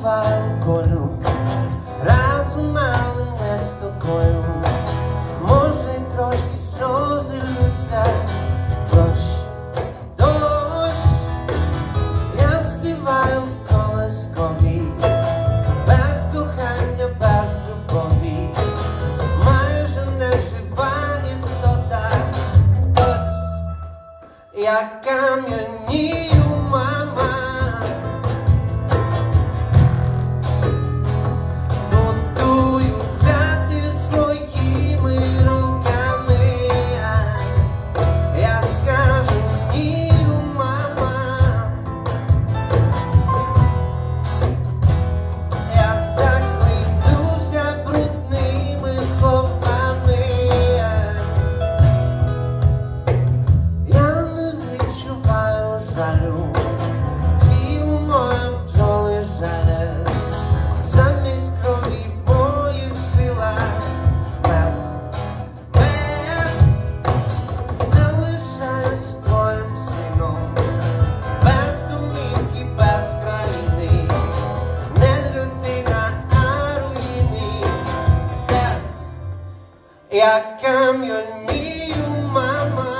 співаю колю, разом але не з тобою. Може, й трошки сльози лються, дощ, дощ, я співаю колискові, без кохання, без любові, майже не жива істота, ось я кам'янію, мама. Я кам'янію, мама. Готую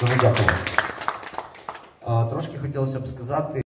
Дуже дякую. Трошки хотілося б сказати.